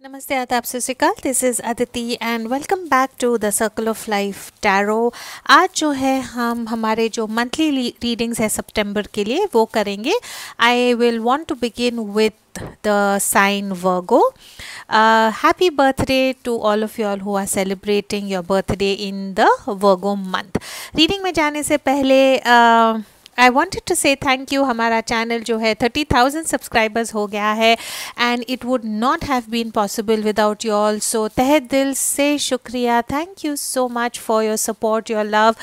नमस्ते आदाब सत श्रीकाल। This is Aditi and welcome back to the circle of life tarot आज जो है हम हमारे जो मंथली रीडिंग्स है सितंबर के लिए वो करेंगे। I will want to begin with the sign Virgo happy birthday to all of you all who are celebrating your birthday in the Virgo month reading में जाने से पहले uh, I wanted to say thank you हमारा channel जो है thirty thousand subscribers हो गया है and it would not have been possible without you all so तह दिल से शुक्रिया. Thank you so much for your support your love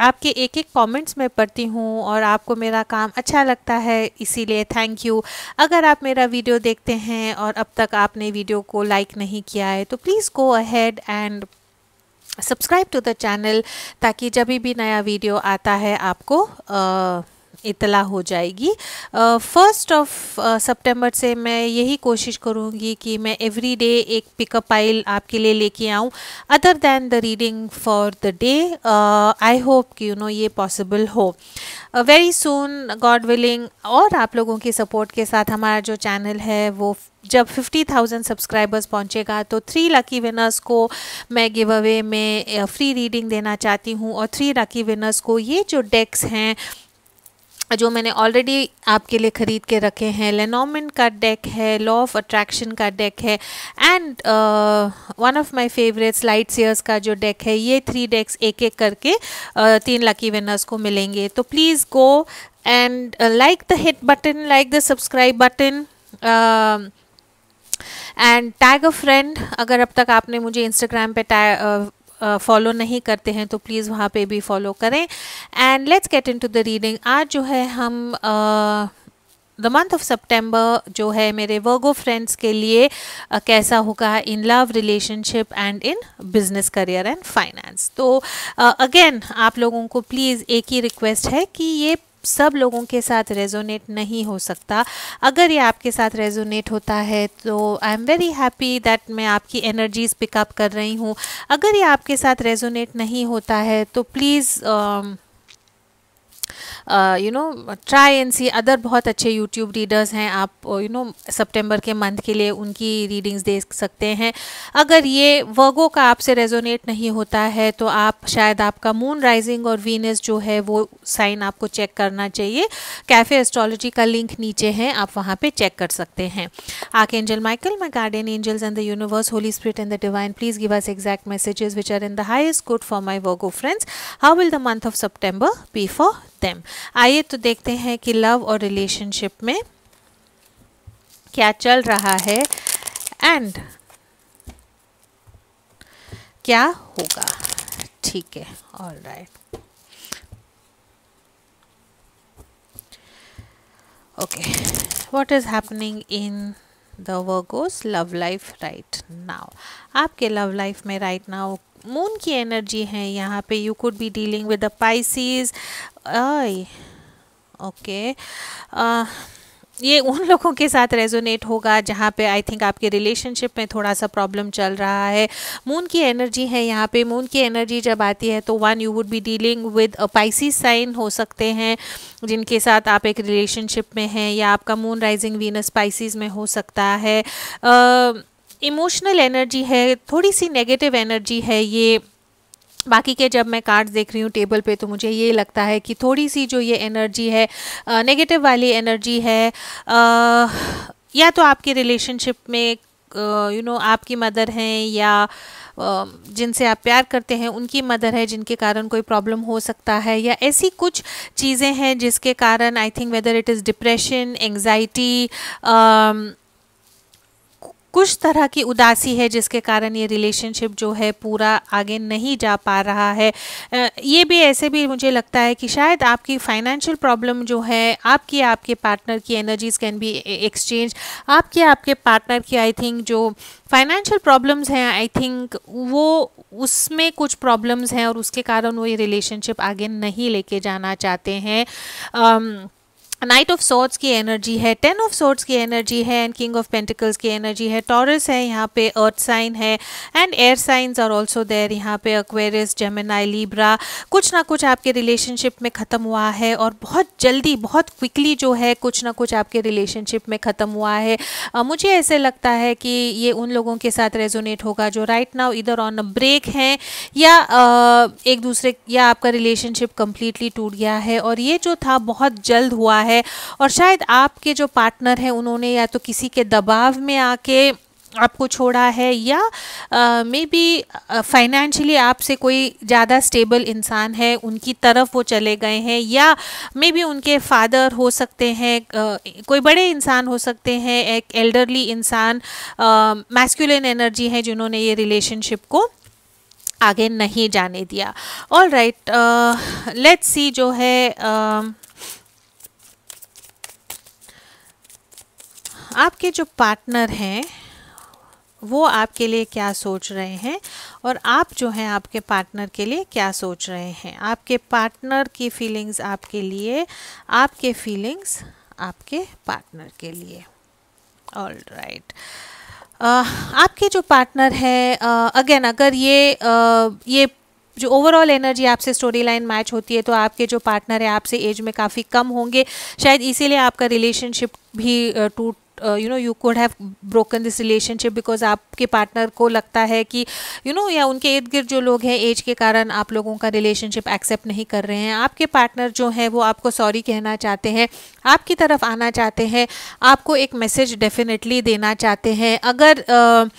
आपके एक एक कमेंट्स में पढ़ती हूँ और आपको मेरा काम अच्छा लगता है, इसीलिए थैंक यू अगर आप मेरा वीडियो देखते हैं और अब तक आपने वीडियो को लाइक नहीं किया है तो please go ahead and subscribe to the channel ताकि जब भी नया वीडियो आता है आपको आ, इतला हो जाएगी। फ़र्स्ट ऑफ़ सितंबर से मैं यही कोशिश करूँगी कि मैं एवरी डे एक पिकअप आइल आपके लिए लेके आऊँ। Other than the reading for the day I hope कि यू नो ये पॉसिबल हो। वेरी सुन गॉड विलिंग और आप लोगों की सपोर्ट के साथ हमारा जो चैनल है वो जब 50,000 सब्सक्राइबर्स पहुंचेगा तो थ्री लकी विनर्स को मैं गिव अवे में फ्री रीडिंग देना चाहती हूँ और थ्री लकी विनर्स को ये जो डेक्स हैं जो मैंने ऑलरेडी आपके लिए ख़रीद के रखे हैं लेनोमिन का डेक है लॉ ऑफ़ अट्रैक्शन का डेक है and one of my favourites light seers का जो डेक है ये थ्री डेक्स एक एक करके uh, तीन लकी विनर्स को मिलेंगे। तो please go and like the hit button like the subscribe button and tag a friend अगर अब तक आपने मुझे इंस्टाग्राम पे टैग फॉलो नहीं करते हैं तो प्लीज़ वहाँ पे भी फॉलो करें। And let's get into the reading आज जो है हम द मंथ ऑफ़ सितंबर जो है मेरे वर्गो फ्रेंड्स के लिए uh, कैसा होगा in love relationship and in business career and finance तो अगेन uh, आप लोगों को प्लीज़ एक ही रिक्वेस्ट है कि ये सब लोगों के साथ रेजोनेट नहीं हो सकता। अगर ये आपके साथ रेजोनेट होता है तो I am very happy that मैं आपकी एनर्जीज पिकअप कर रही हूँ। अगर ये आपके साथ रेजोनेट नहीं होता है तो please you know try and see other बहुत अच्छे यूट्यूब रीडर्स हैं, आप यू नो सितंबर के मंथ के लिए उनकी रीडिंग्स देख सकते हैं। अगर ये वर्गो का आपसे रेजोनेट नहीं होता है तो आप, शायद आपका मून राइजिंग और वीनस जो है, वो साइन आपको चेक करना चाहिए। कैफ़े एस्ट्रोलॉजी का लिंक नीचे है, आप वहाँ पे चेक कर सकते हैं। आक angel Michael my guardian angels and the universe holy spirit and the divine please give us exact messages which are in the highest good for my Virgo friends how will the month of September be for them आइए तो देखते हैं कि love और relationship में क्या चल रहा है एंड क्या होगा। ठीक है all right okay what is happening in the Virgos love life right now आपके लव लाइफ में राइट right नाउ मून की एनर्जी है, यहाँ पे you could be dealing with the Pisces I okay. ये उन लोगों के साथ रेजोनेट होगा जहाँ पे आई थिंक आपके रिलेशनशिप में थोड़ा सा प्रॉब्लम चल रहा है। मून की एनर्जी है यहाँ पे। मून की एनर्जी जब आती है तो one you would be dealing with Pisces sign हो सकते हैं जिनके साथ आप एक रिलेशनशिप में हैं या आपका मून राइजिंग वीनस पाइसिस में हो सकता है। इमोशनल uh, एनर्जी है थोड़ी सी नेगेटिव एनर्जी है ये। बाकी के जब मैं कार्ड्स देख रही हूँ टेबल पे तो मुझे ये लगता है कि थोड़ी सी जो ये एनर्जी है नेगेटिव वाली एनर्जी है आ, या तो आपके रिलेशनशिप में यू नो आपकी मदर हैं या जिनसे आप प्यार करते हैं उनकी मदर है जिनके कारण कोई प्रॉब्लम हो सकता है या ऐसी कुछ चीज़ें हैं जिसके कारण I think whether it is depression anxiety कुछ तरह की उदासी है जिसके कारण ये रिलेशनशिप जो है पूरा आगे नहीं जा पा रहा है। ये भी ऐसे भी मुझे लगता है कि शायद आपकी फाइनेंशियल प्रॉब्लम जो है आपकी आपके पार्टनर की एनर्जीज कैन बी एक्सचेंज आपके आपके पार्टनर की आई थिंक जो फाइनेंशियल प्रॉब्लम्स हैं आई थिंक वो उसमें कुछ प्रॉब्लम्स हैं और उसके कारण वो ये रिलेशनशिप आगे नहीं लेके जाना चाहते हैं। um, नाइट ऑफ़ सॉर्ड्स की एनर्जी है टेन ऑफ़ सॉर्ड्स की एनर्जी है एंड किंग ऑफ़ पेंटिकल्स की एनर्जी है. टॉरस है यहाँ पे अर्थ साइन है and air signs are also there यहाँ पे अक्वेरियस जेमिनाई लीब्रा कुछ ना कुछ आपके रिलेशनशिप में ख़त्म हुआ है और बहुत जल्दी बहुत क्विकली जो है कुछ ना कुछ आपके रिलेशनशिप में ख़त्म हुआ है। uh, मुझे ऐसे लगता है कि ये उन लोगों के साथ रेजोनेट होगा जो राइट नाउ इधर ऑन अ ब्रेक हैं या uh, एक दूसरे या आपका रिलेशनशिप कम्प्लीटली टूट गया है। और ये जो था बहुत जल्द हुआ है और शायद आपके जो पार्टनर हैं उन्होंने या तो किसी के दबाव में आके आपको छोड़ा है या मे बी फाइनेंशियली आपसे कोई ज़्यादा स्टेबल इंसान है उनकी तरफ़ वो चले गए हैं या मे बी उनके फादर हो सकते हैं uh, कोई बड़े इंसान हो सकते हैं एक एल्डरली इंसान मैस्कुलिन एनर्जी है जिन्होंने ये रिलेशनशिप को आगे नहीं जाने दिया। ऑल राइट लेट्स सी जो है uh, आपके जो पार्टनर हैं वो आपके लिए क्या सोच रहे हैं और आप जो हैं आपके पार्टनर के लिए क्या सोच रहे हैं? आपके पार्टनर की फीलिंग्स आपके लिए आपके फीलिंग्स आपके पार्टनर के लिए। ऑल राइट uh, आपके जो पार्टनर है अगेन uh, अगर ये uh, ये जो ओवरऑल एनर्जी आपसे स्टोरी लाइन मैच होती है तो आपके जो पार्टनर है आपसे एज में काफ़ी कम होंगे। शायद इसीलिए आपका रिलेशनशिप भी टूट you know you could have broken this relationship because आपके पार्टनर को लगता है कि यू you नो know, या उनके इर्द गिर्द जो लोग हैं एज के कारण आप लोगों का रिलेशनशिप एक्सेप्ट नहीं कर रहे हैं। आपके पार्टनर जो हैं वो आपको सॉरी कहना चाहते हैं आपकी तरफ़ आना चाहते हैं आपको एक मैसेज डेफिनेटली देना चाहते हैं। अगर uh,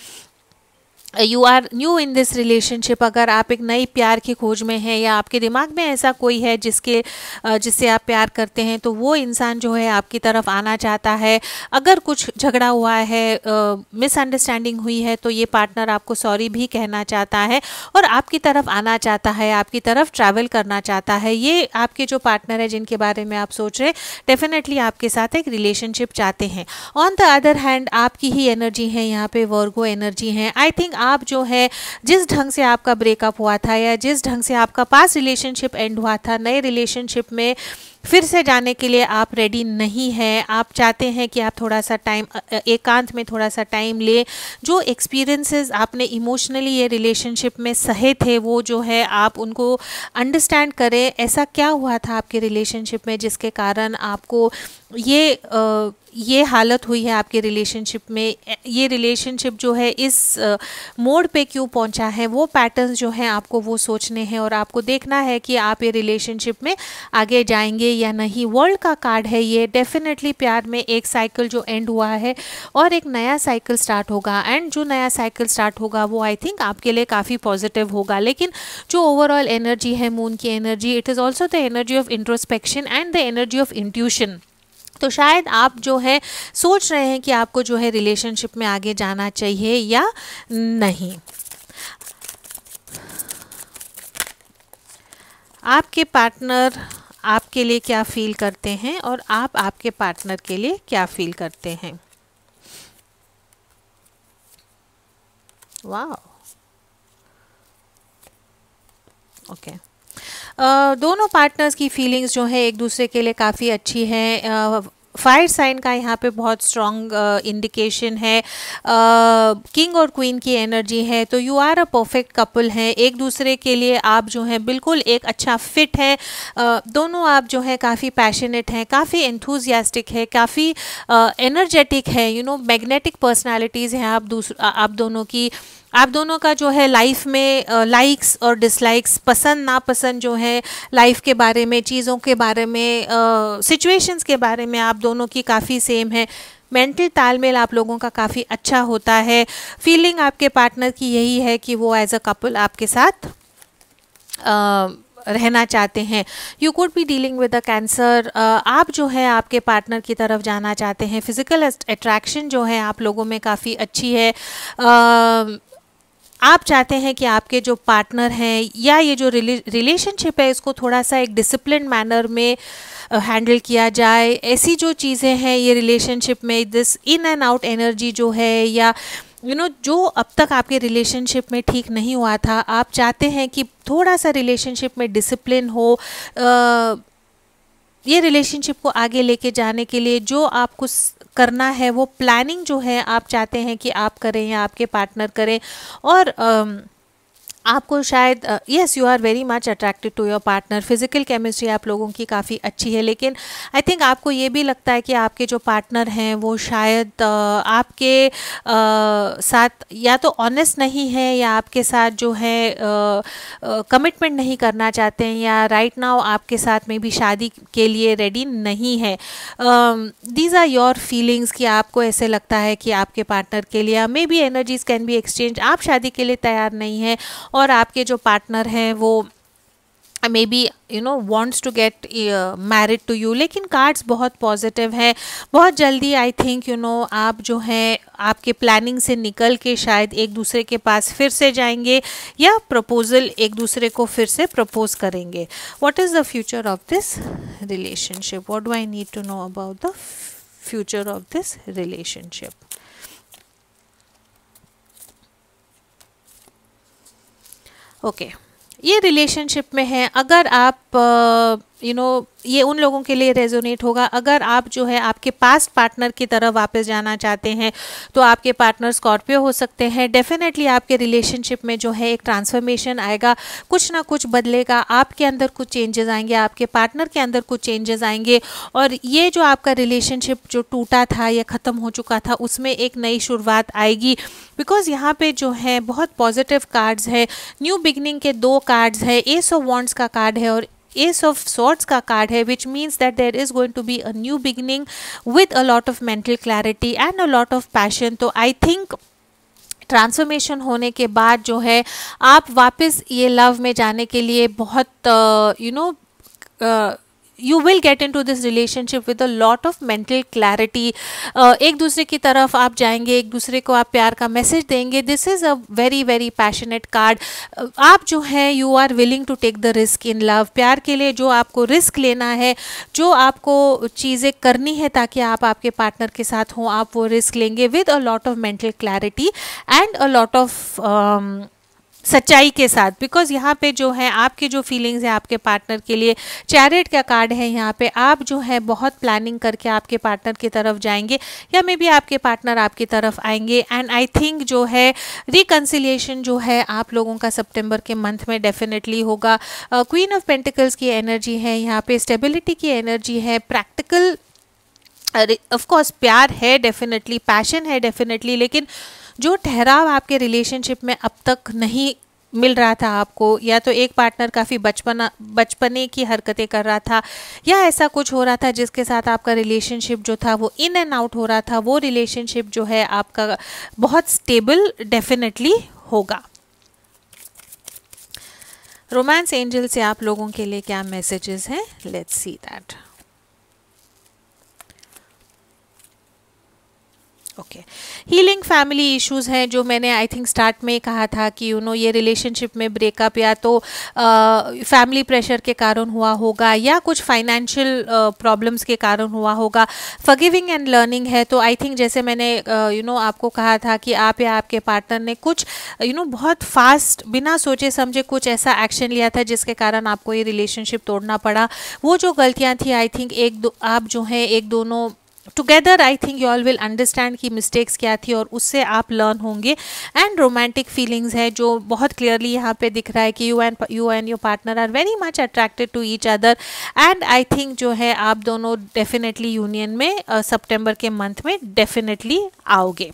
you are new in this relationship अगर आप एक नई प्यार की खोज में हैं या आपके दिमाग में ऐसा कोई है जिसके जिससे आप प्यार करते हैं तो वो इंसान जो है आपकी तरफ़ आना चाहता है। अगर कुछ झगड़ा हुआ है मिसअंडरस्टैंडिंग हुई है तो ये पार्टनर आपको सॉरी भी कहना चाहता है और आपकी तरफ़ आना चाहता है, आपकी तरफ़ ट्रैवल करना चाहता है। ये आपके जो पार्टनर है जिनके बारे में आप सोच रहे डेफिनेटली आपके साथ एक रिलेशनशिप चाहते हैं। ऑन द अदर हैंड आपकी ही एनर्जी है, यहाँ पे वर्गो एनर्जी है। आई थिंक आप जो है जिस ढंग से आपका ब्रेकअप हुआ था या जिस ढंग से आपका पास रिलेशनशिप एंड हुआ था नए रिलेशनशिप में फिर से जाने के लिए आप रेडी नहीं हैं। आप चाहते हैं कि आप थोड़ा सा टाइम एकांत में थोड़ा सा टाइम ले। जो एक्सपीरियंसेस आपने इमोशनली ये रिलेशनशिप में सहे थे वो जो है आप उनको अंडरस्टैंड करें। ऐसा क्या हुआ था आपके रिलेशनशिप में जिसके कारण आपको ये आ, ये हालत हुई है आपके रिलेशनशिप में। ये रिलेशनशिप जो है इस मोड पे क्यों पहुँचा है? वो पैटर्न्स जो हैं आपको वो सोचने हैं और आपको देखना है कि आप ये रिलेशनशिप में आगे जाएँगे या नहीं। वर्ल्ड का कार्ड है ये। डेफिनेटली प्यार में एक साइकिल जो एंड हुआ है और एक नया साइकिल स्टार्ट होगा। एंड जो नया साइकिल स्टार्ट होगा वो आई थिंक आपके लिए काफ़ी पॉजिटिव होगा। लेकिन जो ओवरऑल एनर्जी है मून की energy it is also the energy of introspection and the energy of intuition तो शायद आप जो है सोच रहे हैं कि आपको जो है रिलेशनशिप में आगे जाना चाहिए या नहीं। आपके पार्टनर आपके लिए क्या फील करते हैं और आप आपके पार्टनर के लिए क्या फील करते हैं? वाह ओके okay. दोनों पार्टनर्स की फीलिंग्स जो है एक दूसरे के लिए काफ़ी अच्छी हैं। फायर साइन का यहाँ पे बहुत स्ट्रॉन्ग इंडिकेशन है। किंग और क्वीन की एनर्जी है। तो you are a perfect couple हैं। एक दूसरे के लिए आप जो हैं बिल्कुल एक अच्छा फिट है। uh, दोनों आप जो है काफ़ी पैशनेट हैं काफ़ी एंथुजियास्टिक है काफ़ी एनर्जेटिक है। यू नो मैग्नेटिक पर्सनैलिटीज़ हैं आप दूसरा आप दोनों की। आप दोनों का जो है लाइफ में लाइक्स और डिसलाइक्स पसंद नापसंद जो है लाइफ के बारे में चीज़ों के बारे में सिचुएशंस के बारे में आप दोनों की काफ़ी सेम है। मेंटल तालमेल आप लोगों का काफ़ी अच्छा होता है। फीलिंग आपके पार्टनर की यही है कि वो एज अ कपल आपके साथ आ, रहना चाहते हैं। You could be dealing with a Cancer आप जो है आपके पार्टनर की तरफ़ जाना चाहते हैं। फ़िज़िकल अट्रैक्शन जो है आप लोगों में काफ़ी अच्छी है। uh, आप चाहते हैं कि आपके जो पार्टनर हैं या ये जो रिलेशनशिप है इसको थोड़ा सा एक डिसिप्लिन मैनर में हैंडल किया जाए। ऐसी जो चीज़ें हैं ये रिलेशनशिप में this in and out energy जो है या यू you नो know, जो अब तक आपके रिलेशनशिप में ठीक नहीं हुआ था आप चाहते हैं कि थोड़ा सा रिलेशनशिप में डिसिप्लिन हो ये रिलेशनशिप को आगे लेके जाने के लिए जो आपको करना है, वो प्लानिंग जो है, आप चाहते हैं कि आप करें या आपके पार्टनर करें और आपको शायद yes you are very much attracted to your partner physical chemistry आप लोगों की काफ़ी अच्छी है लेकिन आई थिंक आपको ये भी लगता है कि आपके जो पार्टनर हैं वो शायद uh, आपके uh, साथ या तो ऑनेस्ट नहीं है या आपके साथ जो है कमिटमेंट uh, नहीं करना चाहते हैं या राइट right नाउ आपके साथ में भी शादी के लिए रेडी नहीं है। दीज आर योर फीलिंग्स कि आपको ऐसे लगता है कि आपके पार्टनर के लिए maybe energies can be exchange आप शादी के लिए तैयार नहीं हैं और आपके जो पार्टनर हैं, वो maybe you know wants to get married to you लेकिन कार्ड्स बहुत पॉजिटिव हैं। बहुत जल्दी आई थिंक यू नो आप जो हैं, आपके प्लानिंग से निकल के शायद एक दूसरे के पास फिर से जाएँगे, या प्रपोजल एक दूसरे को फिर से प्रपोज करेंगे। What is the future of this relationship what do I need to know about the future of this relationship okay. ये रिलेशनशिप में है अगर आप यू uh, नो know, ये उन लोगों के लिए रेजोनेट होगा। अगर आप जो है आपके पास्ट पार्टनर की तरफ़ वापस जाना चाहते हैं तो आपके पार्टनर स्कॉर्पियो हो सकते हैं। डेफिनेटली आपके रिलेशनशिप में जो है एक ट्रांसफॉर्मेशन आएगा। कुछ ना कुछ बदलेगा। आपके अंदर कुछ चेंजेस आएँगे आपके पार्टनर के अंदर कुछ चेंजेस आएँगे। और ये जो आपका रिलेशनशिप जो टूटा था या ख़त्म हो चुका था उसमें एक नई शुरुआत आएगी। बिकॉज़ यहाँ पे जो है बहुत पॉजिटिव कार्ड्स है। न्यू बिगनिंग के दो कार्ड्स है। एस ऑफ़ वॉन्ट्स का कार्ड है और ace of swords ka card hai which means that there is going to be a new beginning with a lot of mental clarity and a lot of passion so I think transformation होने के बाद जो है आप वापस ये love में जाने के लिए बहुत you uh, know uh, you will get into this relationship with a lot of mental clarity एक दूसरे की तरफ़ आप जाएँगे, एक दूसरे को आप प्यार का मैसेज देंगे this is a very very passionate card आप जो हैं you are willing to take the risk in love प्यार के लिए जो आपको रिस्क लेना है, जो आपको चीज़ें करनी है ताकि आप आपके पार्टनर के साथ हों, आप वो रिस्क लेंगे with a lot of mental clarity and a lot of सच्चाई के साथ। बिकॉज़ यहाँ पे जो है, आपके जो फीलिंग्स है आपके पार्टनर के लिए चैरिट का कार्ड है यहाँ पे। आप जो है, बहुत प्लानिंग करके आपके पार्टनर की तरफ़ जाएँगे या मे बी आपके पार्टनर आपकी तरफ़ आएँगे। एंड आई थिंक जो है रिकन्सिलिएशन जो है, आप लोगों का सितंबर के मंथ में डेफिनेटली होगा। क्वीन ऑफ़ पेंटिकल्स की एनर्जी है यहाँ पे स्टेबिलिटी की एनर्जी है प्रैक्टिकल ऑफ़ कोर्स प्यार है डेफिनेटली पैशन है डेफिनेटली लेकिन जो ठहराव आपके रिलेशनशिप में अब तक नहीं मिल रहा था आपको, या तो एक पार्टनर काफ़ी बचपना, बचपने की हरकतें कर रहा था, या ऐसा कुछ हो रहा था जिसके साथ आपका रिलेशनशिप जो था वो इन एंड आउट हो रहा था, वो रिलेशनशिप जो है आपका बहुत स्टेबल डेफिनेटली होगा। रोमांस एंजल से आप लोगों के लिए क्या मैसेजेस हैं? Let's see that okay healing family issues हैं जो मैंने आई थिंक स्टार्ट में कहा था कि यू नो ये रिलेशनशिप में ब्रेकअप या तो फैमिली प्रेशर के कारण हुआ होगा या कुछ फाइनेंशियल प्रॉब्लम्स के कारण हुआ होगा। फगिविंग एंड लर्निंग है तो आई थिंक जैसे मैंने you uh, know you know, आपको कहा था कि आप या आपके पार्टनर ने कुछ यू you नो know, बहुत फास्ट बिना सोचे समझे कुछ ऐसा एक्शन लिया था जिसके कारण आपको ये रिलेशनशिप तोड़ना पड़ा। वो जो गलतियाँ थी आई थिंक एक दो आप जो हैं एक दोनों together I think you all will understand कि मिस्टेक्स क्या थी और उससे आप लर्न होंगे एंड रोमांटिक फीलिंग्स है जो बहुत क्लियरली यहाँ पे दिख रहा है कि you and you and your partner are very much attracted to each other and I think जो है आप दोनों डेफिनेटली यूनियन में सितंबर uh, के मंथ में डेफिनेटली आओगे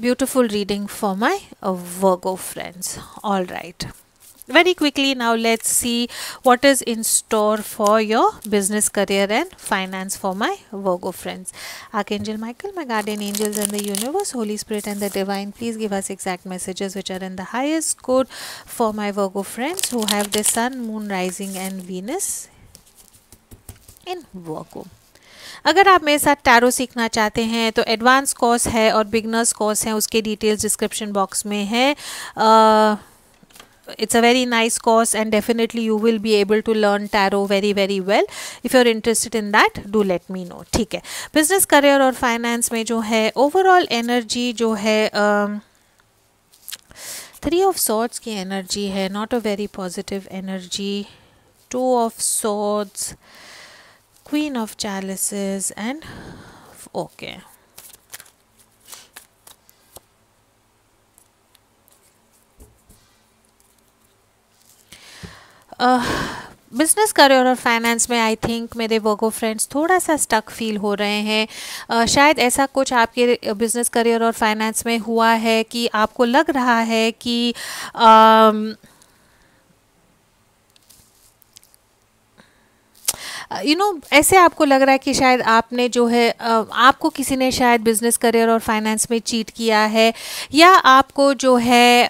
reading for my uh, Virgo friends. All right. Very quickly now let's see what is in store for your business career and finance for my virgo friends archangel michael my guardian angels and the universe holy spirit and the divine please give us exact messages which are in the highest code for my virgo friends who have the sun moon rising and venus in virgo अगर आप मेरे साथ tarot सीखना चाहते हैं तो advance course है और बिगनर्स कोर्स है उसके डिटेल्स डिस्क्रिप्शन बॉक्स में है uh, it's a very nice course and definitely you will be able to learn tarot very very well if you're interested in that do let me know ठीक है business career और finance में जो है overall energy जो है three of swords की energy है not a very positive energy two of swords queen of chalices and okay Business career और फाइनेंस में आई थिंक मेरे वर्गो फ्रेंड्स थोड़ा सा स्टक फील हो रहे हैं। Uh, शायद ऐसा कुछ आपके बिज़नेस करियर और फाइनेंस में हुआ है कि आपको लग रहा है कि uh, यू नो know, ऐसे आपको लग रहा है कि शायद आपने जो है आपको किसी ने शायद बिज़नेस करियर और फाइनेंस में चीट किया है या आपको जो है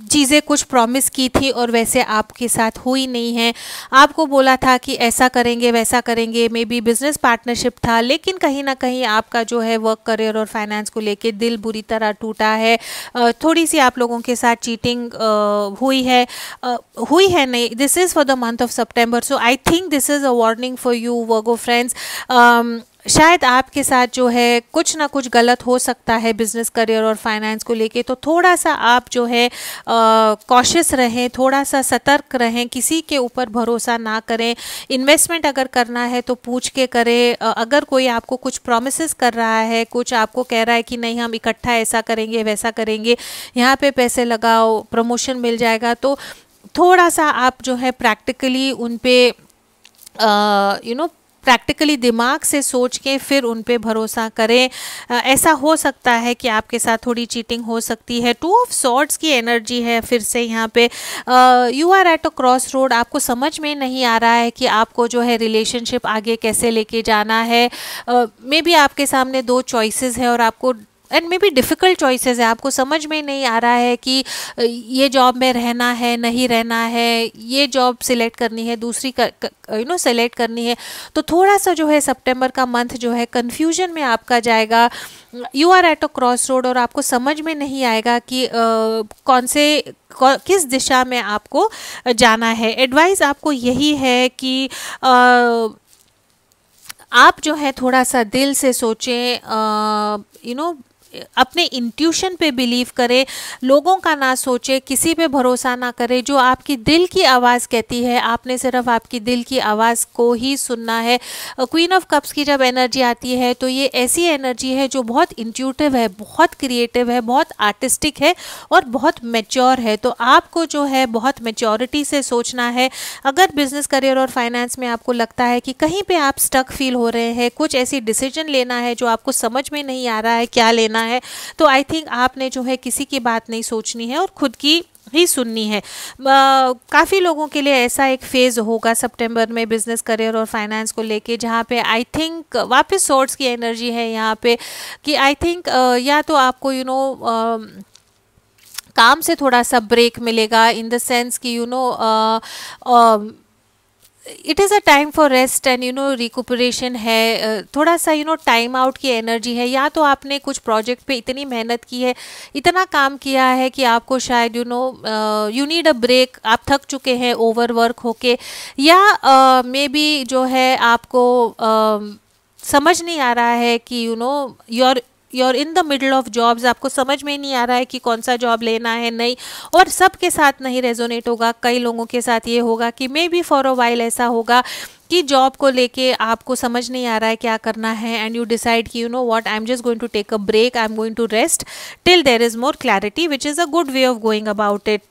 चीज़ें कुछ प्रॉमिस की थी और वैसे आपके साथ हुई नहीं है। आपको बोला था कि ऐसा करेंगे, वैसा करेंगे मे बी बिज़नेस पार्टनरशिप था, लेकिन कहीं ना कहीं आपका जो है वर्क करियर और फाइनेंस को लेके दिल बुरी तरह टूटा है। थोड़ी सी आप लोगों के साथ चीटिंग हुई है। हुई है नहीं। This is for the month of September so I think this is a warning for you Virgo friends शायद आपके साथ जो है कुछ ना कुछ गलत हो सकता है बिज़नेस करियर और फाइनेंस को लेके तो थोड़ा सा आप जो है कॉशियस रहें थोड़ा सा सतर्क रहें, किसी के ऊपर भरोसा ना करें। इन्वेस्टमेंट अगर करना है तो पूछ के करें। अगर कोई आपको कुछ प्रोमिस कर रहा है, कुछ आपको कह रहा है कि नहीं, हम इकट्ठा ऐसा करेंगे, वैसा करेंगे, यहाँ पे पैसे लगाओ प्रमोशन मिल जाएगा तो थोड़ा सा आप जो है प्रैक्टिकली उन पर यू नो प्रैक्टिकली दिमाग से सोच के फिर उन पर भरोसा करें। ऐसा हो सकता है कि आपके साथ थोड़ी चीटिंग हो सकती है। टू ऑफ़ सॉर्ट्स की एनर्जी है फिर से यहाँ पे। You are at a crossroad आपको समझ में नहीं आ रहा है कि आपको जो है रिलेशनशिप आगे कैसे लेके जाना है। मे uh, बी आपके सामने दो चॉइसेस है और आपको and maybe difficult choices है। आपको समझ में नहीं आ रहा है कि ये जॉब में रहना है नहीं रहना है ये जॉब सिलेक्ट करनी है दूसरी यू नो सेलेक्ट करनी है। तो थोड़ा सा जो है सितंबर का मंथ जो है कन्फ्यूज़न में आपका जाएगा। You are at a crossroad और आपको समझ में नहीं आएगा कि uh, कौन से कौ, किस दिशा में आपको जाना है। एडवाइस आपको यही है कि uh, आप जो है थोड़ा सा दिल से सोचें यू नो अपने इंट्यूशन पे बिलीव करें, लोगों का ना सोचे, किसी पे भरोसा ना करें, जो आपकी दिल की आवाज़ कहती है, आपने सिर्फ़ आपकी दिल की आवाज़ को ही सुनना है। क्वीन ऑफ़ कप्स की जब एनर्जी आती है तो ये ऐसी एनर्जी है जो बहुत इंट्यूटिव है, बहुत क्रिएटिव है, बहुत आर्टिस्टिक है और बहुत मेच्योर है। तो आपको जो है, बहुत मेच्योरिटी से सोचना है। अगर बिज़नेस करियर और फाइनेंस में आपको लगता है कि कहीं पे आप स्टक फील हो रहे हैं, कुछ ऐसी डिसीज़न लेना है जो आपको समझ में नहीं आ रहा है, क्या लेना है। तो आई थिंक आपने जो है किसी की बात नहीं सोचनी है और खुद की ही सुननी है। काफ़ी लोगों के लिए ऐसा एक फ़ेज़ होगा सितंबर में बिज़नेस करियर और फाइनेंस को लेके जहाँ पे आई थिंक वापस सोर्स की एनर्जी है यहाँ पे कि आई थिंक या तो आपको यू you नो know, काम से थोड़ा सा ब्रेक मिलेगा इन द सेंस कि you know it is a time for rest and you know recuperation है थोड़ा सा यू नो टाइम आउट की एनर्जी है। या तो आपने कुछ प्रोजेक्ट पे इतनी मेहनत की है इतना काम किया है कि आपको शायद you know you need a break आप थक चुके हैं ओवर वर्क होके। या मे uh, बी जो है आपको uh, समझ नहीं आ रहा है कि you know your you're in the middle of jobs आपको समझ में नहीं आ रहा है कि कौन सा जॉब लेना है, नहीं। और सबके साथ नहीं रेजोनेट होगा। कई लोगों के साथ ये होगा कि maybe for a while ऐसा होगा कि जॉब को लेके आपको समझ नहीं आ रहा है क्या करना है एंड यू डिसाइड कि you know what I am just going to take a break I am going to rest till there is more clarity which is a good way of going about it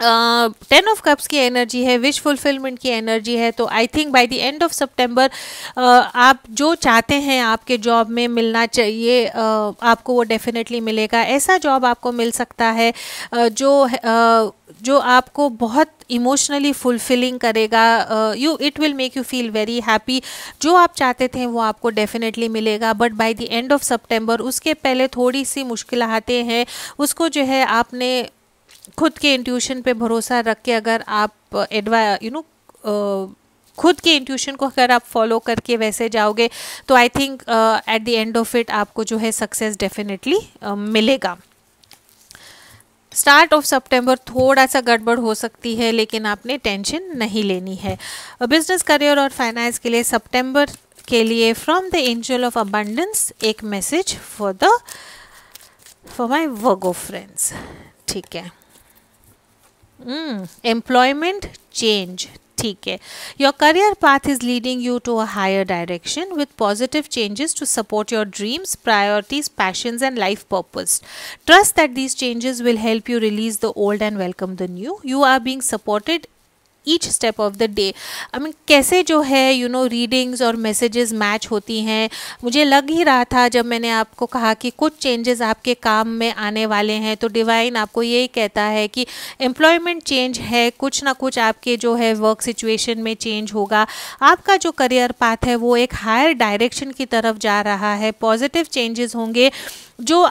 ten of cups की energy है wish fulfilment की energy है तो I think by the end of सितंबर आप जो चाहते हैं आपके जॉब में मिलना चाहिए uh, आपको वो डेफिनेटली मिलेगा। ऐसा जॉब आपको मिल सकता है uh, जो uh, जो आपको बहुत इमोशनली फुलफिलिंग करेगा। You it will make you feel very happy जो आप चाहते थे वो आपको डेफिनेटली मिलेगा but by the end of सितंबर उसके पहले थोड़ी सी मुश्किल हैं उसको जो है आपने खुद के इंट्यूशन पे भरोसा रख के अगर आप एडवा यू नो खुद के इंट्यूशन को अगर आप फॉलो करके वैसे जाओगे तो I think at the end of it आपको जो है सक्सेस डेफिनेटली uh, मिलेगा। स्टार्ट ऑफ़ सितंबर थोड़ा सा गड़बड़ हो सकती है लेकिन आपने टेंशन नहीं लेनी है। बिज़नेस करियर और फाइनेंस के लिए सितंबर के लिए from the angel of abundance एक message for the for my Virgo friends ठीक है। एम्प्लॉयमेंट चेंज ठीक है your career path is leading you to a higher direction with positive changes to support your dreams priorities passions and life purpose trust that these changes will help you release the old and welcome the new you are being supported each step of the day I mean कैसे जो है you know readings और messages match होती हैं? मुझे लग ही रहा था जब मैंने आपको कहा कि कुछ चेंजेस आपके काम में आने वाले हैं तो डिवाइन आपको यही कहता है कि एम्प्लॉयमेंट चेंज है, कुछ ना कुछ आपके जो है वर्क सिचुएशन में चेंज होगा। आपका जो करियर पाथ है, वो एक हायर डायरेक्शन की तरफ़ जा रहा है। पॉजिटिव चेंजेस होंगे, जो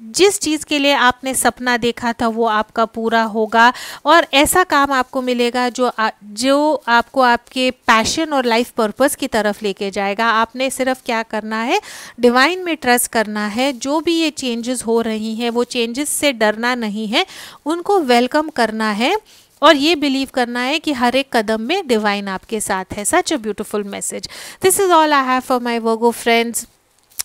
जिस चीज़ के लिए आपने सपना देखा था वो आपका पूरा होगा। और ऐसा काम आपको मिलेगा जो आ, जो आपको आपके पैशन और लाइफ पर्पस की तरफ़ लेके जाएगा। आपने सिर्फ़ क्या करना है? डिवाइन में ट्रस्ट करना है। जो भी ये चेंजेस हो रही हैं वो चेंजेस से डरना नहीं है। उनको वेलकम करना है और ये बिलीव करना है कि हर एक कदम में डिवाइन आपके साथ है। Such a beautiful message this is all I have for my Virgo friends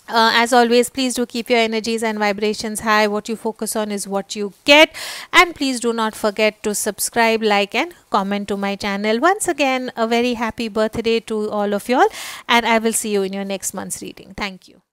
uh, as always please do keep your energies and vibrations high. What you focus on is what you get. And please do not forget to subscribe like and comment to my channel. Once again a very happy birthday to all of y'all and i will see you in your next month's reading. Thank you